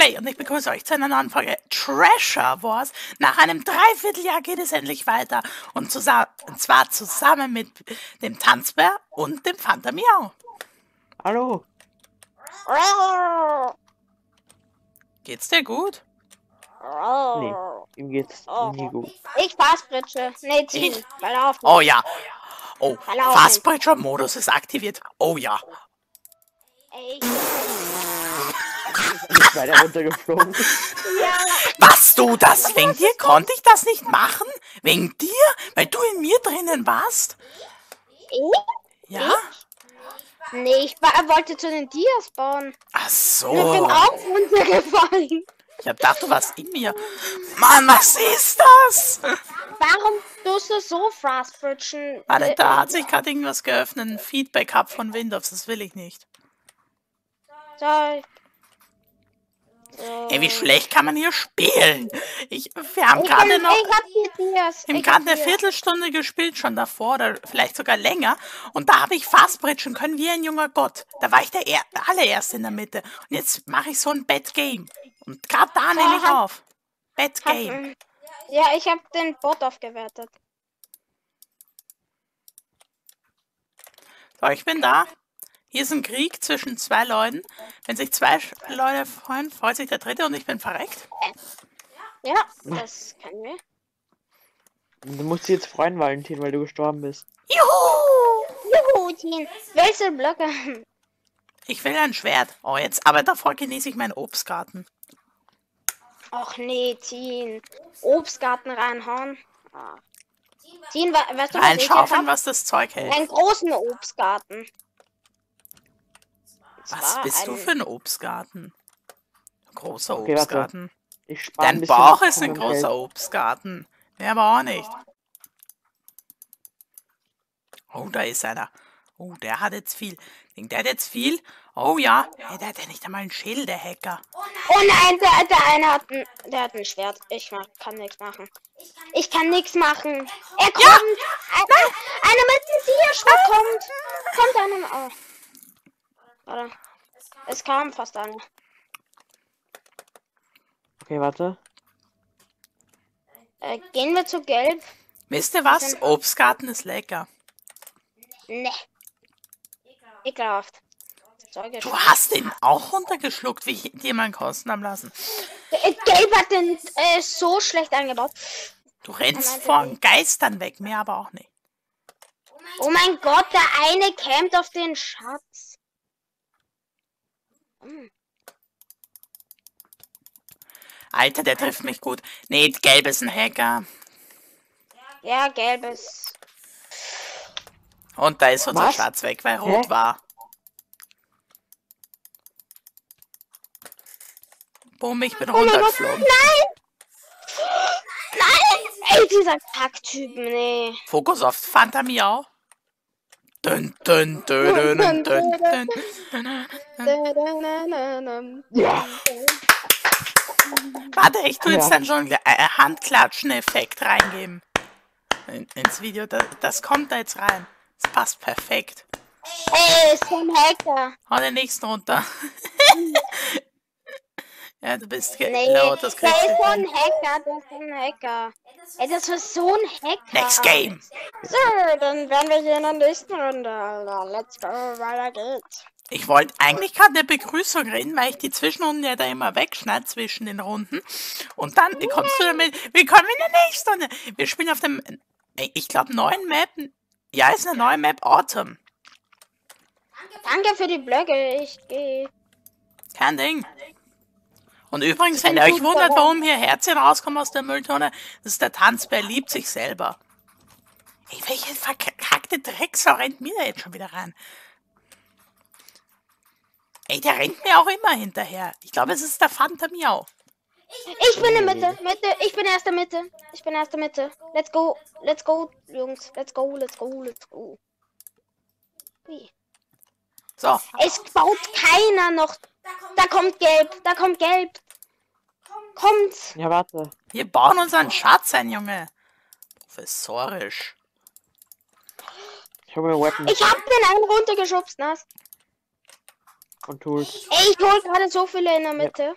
Play und ich begrüße euch zu einer neuen Folge Treasure Wars. Nach einem Dreivierteljahr geht es endlich weiter und, zusammen, und zwar zusammen mit dem Tanzbär und dem Fanta Miau. Hallo. Geht's dir gut? Nee, ihm geht's nie gut. Ich Fastbritsche. Nee, auf. Oh ja. Oh, Hallo. Fastbreacher-Modus ist aktiviert. Oh ja. Ey, Ist weiter runtergeflogen. ja, Was du, das wegen dir konnte ich das nicht machen? Wegen dir? Weil du in mir drinnen warst? ich? Ja? Nee, ich war, wollte zu den Dias bauen. Ach Ich so. bin auch runtergefallen. Ich hab gedacht, du warst in mir. Mann, was ist das? Warum tust du so Fastbridgen? Warte, da hat sich gerade irgendwas geöffnet. Ein Feedback hub von Windows. Das will ich nicht. So. Ey, wie schlecht kann man hier spielen? Ich, wir haben gerade noch ich hab Dias. im gerade eine. Viertelstunde gespielt, schon davor oder vielleicht sogar länger. Und da habe ich Fastbridgen können wie ein junger Gott. Da war ich der, er allererste in der Mitte. Und jetzt mache ich so ein Bad Game. Und gerade da nehme ich hab- auf. Bad Game. Ja, ich habe den Bot aufgewertet. So, ich bin da. Hier ist ein Krieg zwischen zwei Leuten. Wenn sich zwei Leute freuen, freut sich der dritte und ich bin verreckt. Ja, das können wir. Du musst dich jetzt freuen, Valentin, weil du gestorben bist. Juhu! Juhu, Team. Welche Blöcke? Ich will ein Schwert. Oh, jetzt, aber davor genieße ich meinen Obstgarten. Och nee, Team. Obstgarten reinhauen. Ah. Wa- weißt du, was Einschaufeln, was das Zeug hält. Einen großen Obstgarten. Was bist du für ein Obstgarten? Großer Okay. Obstgarten. Ich ein Dein Bauch ist ein großer Geld. Obstgarten. Mehr aber auch nicht. Oh, da ist einer. Oh, der hat jetzt viel. Denkt der hat jetzt viel? Oh ja. Hey, der hat ja nicht einmal einen Schädel, der Hacker. Oh nein, der, der eine hat ein, der hat ein Schwert. Ich mach, kann nichts machen. Ich kann nichts machen. Er kommt. Ein, einer mit dem Tierschwert kommt. Kommt einem. Oh. Warte. Es kam fast einer. Okay, warte. Äh, gehen wir zu Gelb? Wisst ihr was? Obstgarten ist lecker. Ne. Ekelhaft. Du hast den auch runtergeschluckt, wie ich dir meinen Kosten am lassen. Gelb hat den äh, so schlecht eingebaut. Du rennst vor Geistern weg, mehr aber auch nicht. Oh mein Gott, der eine campt auf den Schatz. Alter, der trifft mich gut. Nee, gelb ist ein Hacker. Ja, gelbes. Und da ist unser Was? Schatz weg, weil rot Hä? war. Bumm, ich bin Oh runtergeflogen. nein! Nein! Ey, dieser Kacktyp, nee. Fokus auf Fanta Miau. Dun, dun, dun, dun, dun. Ja. Warte, ich tu jetzt Ja. dann schon gleich- äh, Handklatschen-Effekt reingeben. In, ins Video, das, das kommt da jetzt rein. Das passt perfekt. Ey, ist ein Hacker. Hau den nächsten runter. ja, du bist ge Nee, laut, das der kriegst ist du so ein Hacker, der ist ein Hacker. Ey, das war so ein Hacker. Next game. So, dann werden wir hier in der nächsten Runde. Alter. Let's go, weiter geht's. Ich wollte eigentlich gerade eine Begrüßung reden, weil ich die Zwischenrunden ja da immer wegschneide zwischen den Runden. Und dann kommst du damit, willkommen in der nächsten Runde. Wir spielen auf dem, äh, ich glaube, neuen Map. Ja, ist eine neue Map Autumn. Danke für die Blöcke. Ich gehe. Kein Ding. Und übrigens, wenn ihr euch wundert, warum hier Herzchen rauskommen aus der Mülltonne, das ist der Tanzbär liebt sich selber. Ey, welche verkackte Drecksau rennt mir da jetzt schon wieder rein? Ey, der rennt mir auch immer hinterher. Ich glaube, es ist der Fanta Miau. Ich bin in der Mitte, Mitte. Ich bin erst in der Mitte. Ich bin erst in der Mitte. Let's go, let's go, Jungs. Let's go, let's go, let's go. Wie? So, Es baut keiner noch. Da kommt Gelb, da kommt Gelb. Kommt. Ja, warte. wir bauen unseren Schatz ein, Junge. Professorisch. Ich habe mir Weapon Ich hab den einen runtergeschubst, Nas. und Tools. Ey, ich hol gerade so viele in der Mitte.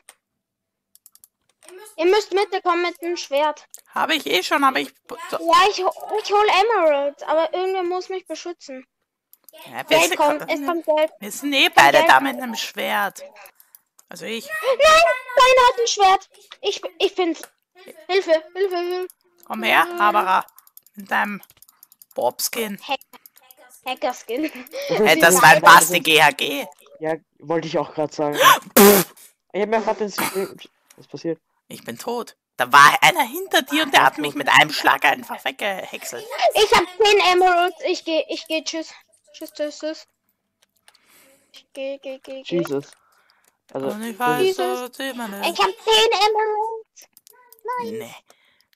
Ihr müsst mitkommen mit dem Schwert. Habe ich eh schon, aber ich. Ja, ich, ich hole Emeralds, aber irgendwer muss mich beschützen. Ja, wir, Geld sind, kommt, es kommt Geld. wir sind eh beide Geld da mit einem Schwert. Also ich. Nein, keiner hat ein Schwert. Ich, ich bin's. Hilfe, Hilfe, Hilfe. Komm her, Barbara. Mit deinem Bobskin. Hackerskin. Äh, das war ein Basti GHG. Ja, wollte ich auch gerade sagen. ich hab mir gerade den Stream. Was passiert? Ich bin tot. Da war einer hinter dir und der hat mich mit einem Schlag einfach weggehäckselt. Ich hab 10 Emeralds. Ich geh, ich geh, tschüss. Tschüss, tschüss, tschüss. Ich geh, geh, geh, geh. Jesus. Also, Und ich weiß Jesus. Ich hab 10 Emeralds. Nee.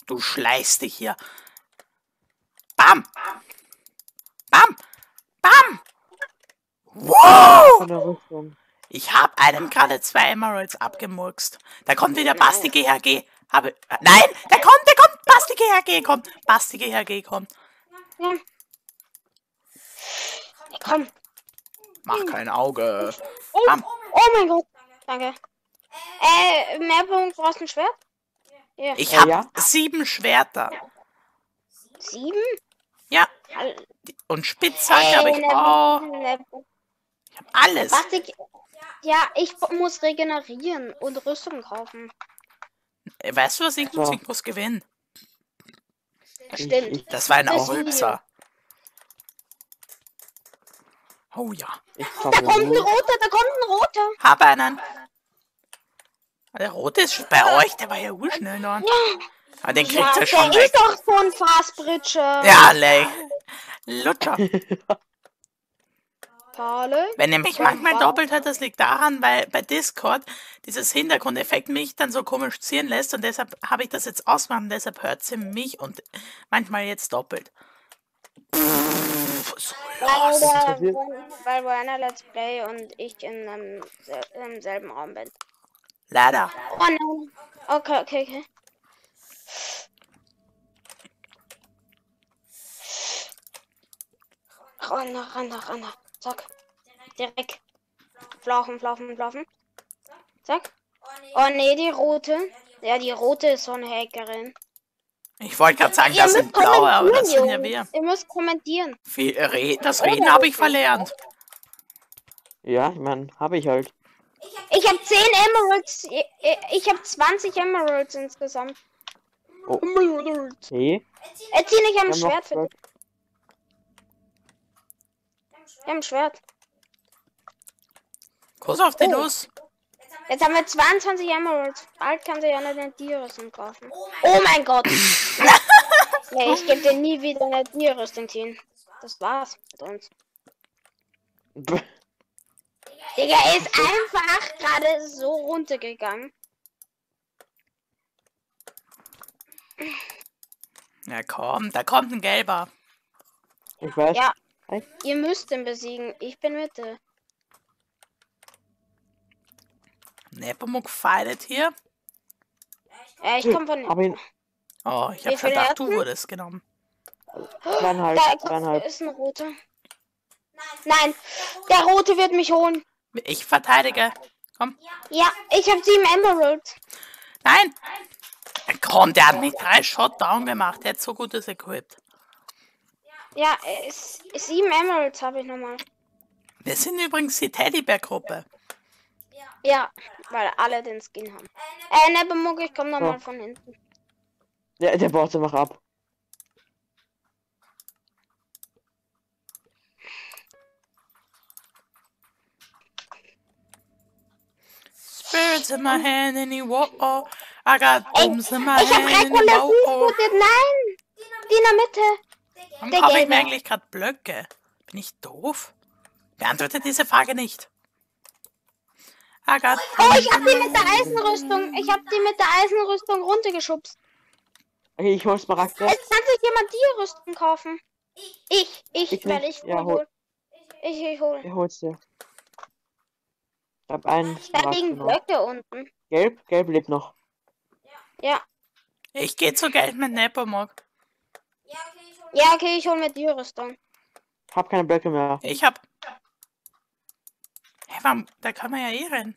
Du schleißt dich hier. Bam! Bam! Bam! Wow! Ich hab einem gerade zwei Emeralds abgemurkst. Da kommt wieder Basti GHG. Habe. äh, Nein! Der kommt, der kommt! Basti GHG kommt! Basti GHG kommt. Ja. Komm. Mach kein Auge. Oh, Bam. oh mein Gott. Danke. Äh, Mehrpunkt, brauchst du ein Schwert? Ja. Ich Ja, hab ja. sieben Schwerter. Sieben? Ja. Und Spitzhacke habe ich ne- auch. ne- Ich hab alles. Was ich, ja, ich muss regenerieren und Rüstung kaufen. Äh, Weißt du was? Ich muss, ich muss gewinnen. Stimmt. Ich, Das war ein Ausrübser. Oh ja. ich Da kommt ein roter, da kommt ein roter. Hab einen. Der rote ist bei euch, der war ja urschnell noch. Aber den kriegt Ja, ihr schon der weg. ist doch so ein Fastbridger. Ja, le. Lutscher. Wenn ihr mich manchmal doppelt hört, das liegt daran, weil bei Discord dieses Hintergrundeffekt mich dann so komisch ziehen lässt und deshalb habe ich das jetzt ausgemacht und deshalb hört sie mich und manchmal jetzt doppelt. Pff, so Weil, los. der, passiert? weil Werner Let's Play und ich in einem, im selben Raum bin. Leider. Oh nein. Okay, okay, okay. Ran, ran, ran, Zack. Direkt. Flauchen, flauchen, flauchen. Zack. Oh nee, die rote. Ja, die rote ist so eine Hackerin. Ich wollte gerade sagen, Ihr das sind blaue, aber das sind ja wir. Ihr müsst kommentieren. Das Reden habe ich verlernt. ja, ich meine, habe ich halt. Ich habe 10 Emeralds. Ich, ich habe 20 Emeralds insgesamt. Oh. Emeralds. Okay. Erzieh nicht am Wir haben Schwert. für- zwölf. Ja, am Schwert. Kuss auf die Oh. Nuss. Jetzt haben wir 22 Emeralds. Bald kann sie ja eine den Tierrüstung kaufen. Oh mein Gott. nee, ich gebe dir nie wieder eine Tierrüstung hin. Das war's mit uns. Digga, er ist einfach gerade so runtergegangen. Ja komm, da kommt ein gelber. Ich weiß. Ja. Ihr müsst ihn besiegen. Ich bin Mitte. Nepomuk fightet hier. Ja, ich komme von. Aber ihn Oh, ich habe viele gedacht, du wurdest genommen. zweieinhalb, Da zweieinhalb. ist ein roter. Nein, der rote wird mich holen. Ich verteidige. Komm. Ja, ich habe sieben Emeralds. Nein! Komm, der hat mich drei Shot down gemacht. Der hat so gutes equipped. Ja, es, sieben Emeralds habe ich nochmal. Wir sind übrigens die Teddybär-Gruppe. Ja, weil alle den Skin haben. Äh, Nebemug, ich komme nochmal Oh. von hinten. Der, der baut einfach ab. Spirits in my hand and he whoa. I got booms in my Ich habe hand and Regular whoa. Boosted. Nein! Die in der Mitte. Warum kaufe ich mir eigentlich gerade Blöcke? Bin ich doof? Beantwortet diese Frage nicht. Got Oh, ich habe die mit der Eisenrüstung. Ich habe die mit der Eisenrüstung runtergeschubst. Okay, ich hol Smaragde. Jetzt kann sich jemand die Rüstung kaufen. Ich, ich, Ich nicht. ich Ja, hol. Ich, ich hol. Ich hol's dir. Ich hab einen Da Smaragd liegen genommen. Blöcke unten. Gelb, gelb lebt noch. Ja. Ich gehe zu Geld mit Nepomuk. Ja, okay, ich hol mir die Rüstung. Hab keine Blöcke mehr. Ich hab. Hey, warum? Da kann man ja eh rennen.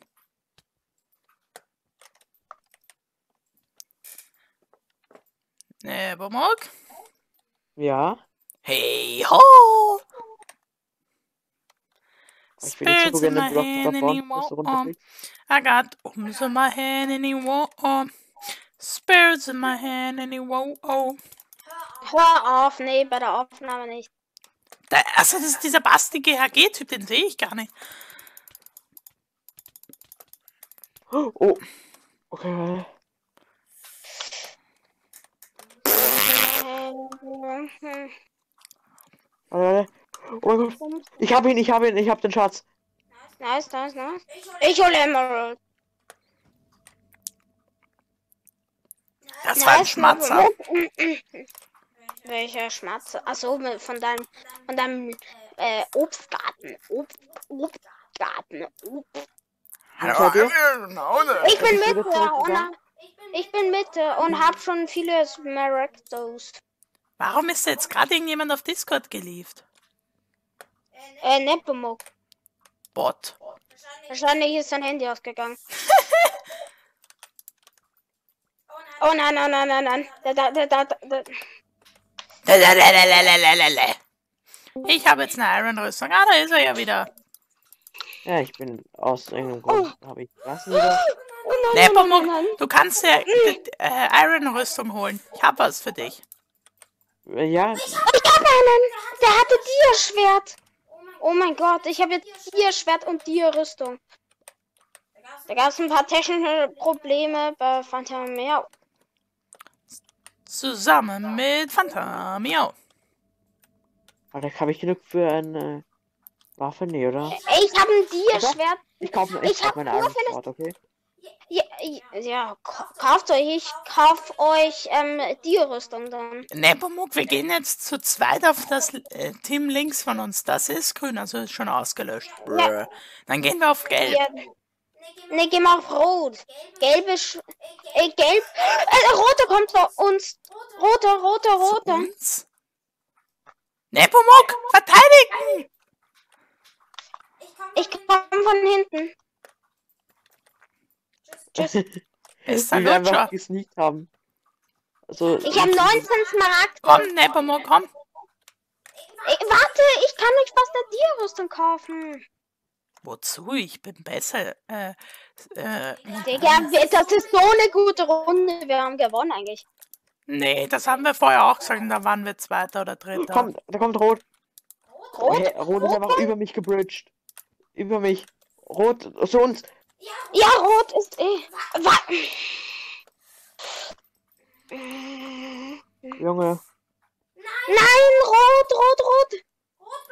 Nepomuk? Ja. Hey ho! Spirits in my hand runterfliegst. I got arms in my hand oh. Spirits in my hand oh. Hör auf, nee, bei der Aufnahme nicht. Da, also das ist dieser bastige HG-Typ, den sehe ich gar nicht. Oh. Okay. Warte, warte. Oh mein Gott. Ich hab ihn, ich hab ihn, ich hab den Schatz. Nice, nice, nice. Ich hole Emerald. Das war ein Nice, Schmatzer. Welcher Schmatzer? Achso, von deinem, von deinem äh, Obstgarten. Obst, Obstgarten. Obst. Seid ihr? Ich bin Mitte und hab, ich bin Mitte und hab schon viele Smaragdos. Warum ist da jetzt gerade irgendjemand auf Discord gelieft? Äh, Nepomuk. Bot. Wahrscheinlich ist sein Handy ausgegangen. Oh nein, nein, nein, nein, nein. Da, da, da, da, da. Ich habe jetzt eine Iron-Rüstung. Ah, da ist er ja wieder. Ja, ich bin aus irgendeinem Grund. Ich wieder. Oh nein, nein, nein, Nepomuk, nein, nein. du kannst ja die, äh, Iron-Rüstung holen. Ich habe was für dich. Äh, Ja, Ich hab einen. Der hatte Dia-Schwert. Oh mein Gott, ich habe jetzt Dia-Schwert und Dia-Rüstung. Da gab es ein paar technische Probleme bei Phantom Meer. Zusammen mit Fanta Miau. Alter, habe ich genug für eine Waffe? Nee, oder? Ich habe ein Dia-Schwert. Ich kaufe ich Ich kauf hab meine das- Sword, okay? Ja, ja, ja, ka- kauft euch, ich kauf euch ähm, Dia-Rüstung dann. Nepomuk, wir gehen jetzt zu zweit auf das äh, Team links von uns. Das ist grün, also ist schon ausgelöscht. Brr. Dann gehen wir auf gelb. Ja. Ne, geh mal auf Rot. Gelbe Sch äh, Gelb. Äh, rote kommt vor uns. Roter, roter, roter. Nepomuk, verteidigen! Ich komme von hinten. Tschüss. Ist ein wir einfach gesneakt haben. Also, Ich habe 19 Smaragd. Komm, Nepomuk, komm. Ey, warte, ich kann euch fast eine Dia-Rüstung kaufen. Wozu? Ich bin besser. Äh, äh, Digga, das ist so eine gute Runde. Wir haben gewonnen eigentlich. nee, das haben wir vorher auch gesagt. Da waren wir Zweiter oder Dritter. Kommt, da kommt Rot. Rot? Hey, Rot ist einfach über mich gebridged. Über mich. Rot zu uns. Ja, rot ist eh. Wa Junge. Nein, rot, rot, rot.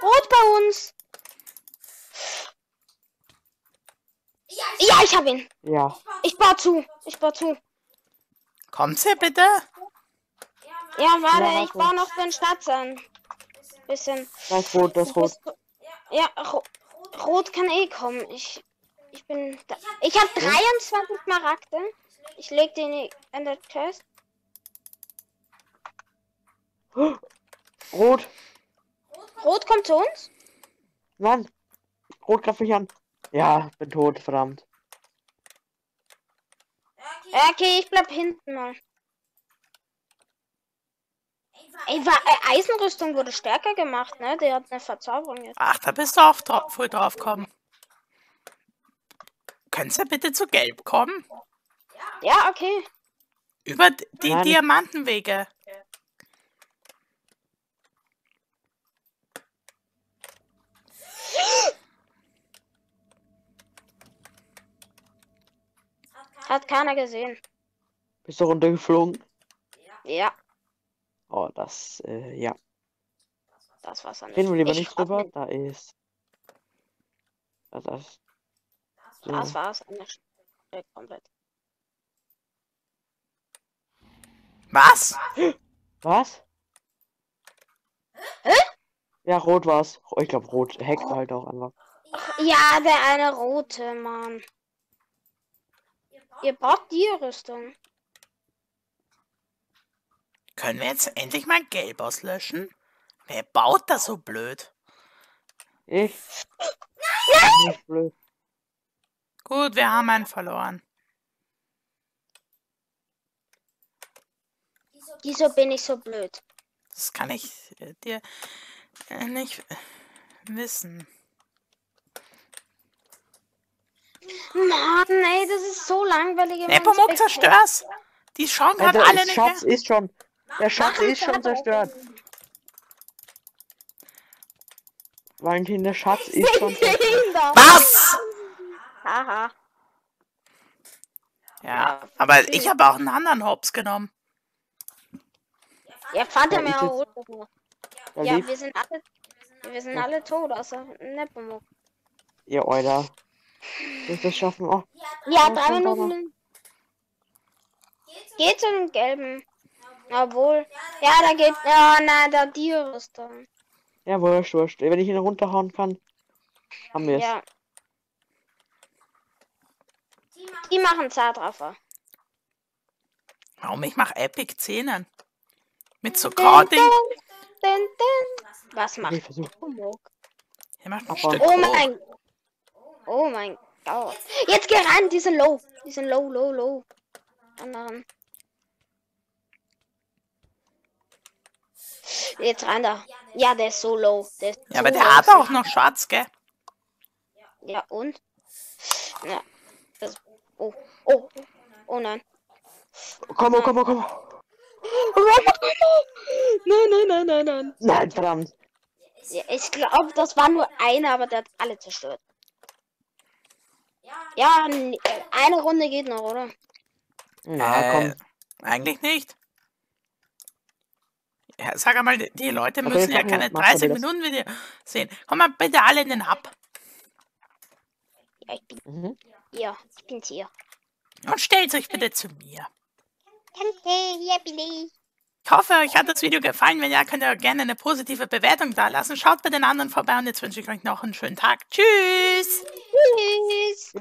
Rot bei uns. Ja, ich hab ihn. Ja. Ich baue zu. Ich baue zu. Kommt sie bitte? Ja, warte, Ja, ich baue noch den Stadt an. Bisschen. Das ist rot, das ist rot. Ja, ro rot kann eh kommen. Ich, ich bin da. Ich habe 23 Smaragde. Ich leg den in der Chest. Rot. Rot kommt zu uns. Mann. Rot greift mich an. Ja, bin tot, verdammt. Okay, ich bleib hinten mal. Ey, war, äh, Eisenrüstung wurde stärker gemacht, ne? Der hat eine Verzauberung jetzt. Ach, da bist du auch dra früh drauf gekommen. Können Sie bitte zu Gelb kommen? Ja, okay. Über die Nein. Diamantenwege. Hat keiner gesehen. Bist du runtergeflogen? Ja, das, äh, ja. das war's dann. Reden wir lieber Ich nicht drüber. Da ist. Ja, das. So. Das war's. an der Stelle Komplett. Was? Was? Ja, rot war's. Oh, Ich glaube, rot hackt halt auch einfach. Ja, der eine rote, Mann. Ihr braucht die Rüstung. Können wir jetzt endlich mal Gelb auslöschen? Wer baut das so blöd? Ich? Nicht blöd. Gut, wir haben einen verloren. Wieso bin ich so blöd? Das kann ich äh, dir äh, nicht äh, wissen. Mann, ey, das ist so langweilig. Nepomuk, zerstör's! Die schauen gerade alle nicht Schatz mehr. ist schon. Der Schatz ist schon zerstört. Valentin, der Schatz ist schon zerstört. Was? Haha. Ja, aber ich habe auch einen anderen Hops genommen. Ja, Vater Ja, mir auch. Ja, wir sind alle. Wir sind alle tot, außer Nepomuk. Ja, Alter. Das, das schaffen wir auch. Ja, Ja, drei Minuten. Geht zu dem gelben. Obwohl. Ja, da geht. Ja, nein, der Tier ist da. Ja, wurscht, wurscht. Wenn ich ihn runterhauen kann, haben wir es. Ja. Die machen Zeitraffer. Warum? Ich mache Epic 10 Mit so dun. Was Ich macht versuch. Nepomuk? Er macht ein Aber- Stück Oh mein. Oh mein Gott. Jetzt geh rein, die sind low. Die sind low, low, low. Anderen. Jetzt rein da. Ja, der ist so low. Der ist Ja, aber der low. hat auch noch Schwarz, gell? Ja, und? Ja. Das, oh, oh, oh nein. Komm, komm, komm, komm. Nein, nein, nein, nein, nein. Nein, verdammt. Ja, ich glaube, das war nur einer, aber der hat alle zerstört. Ja, eine Runde geht noch, oder? Na, Äh, komm. Eigentlich nicht. Ja, sag einmal, die- Leute Okay, müssen ja mal, keine mach 30 aber das. Minuten Video sehen. Komm mal bitte alle in den Hub. Ja, ich bin Mhm. hier. Ich bin hier. Und stellt euch bitte zu mir. Danke, hier bin ich. Ich hoffe, euch hat das Video gefallen. Wenn ja, könnt ihr gerne eine positive Bewertung da lassen. Schaut bei den anderen vorbei und jetzt wünsche ich euch noch einen schönen Tag. Tschüss! Tschüss.